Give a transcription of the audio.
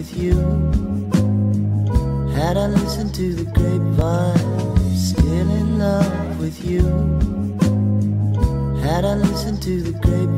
with you. Had I listened to the grapevine, still in love with you. Had I listened to the grapevine,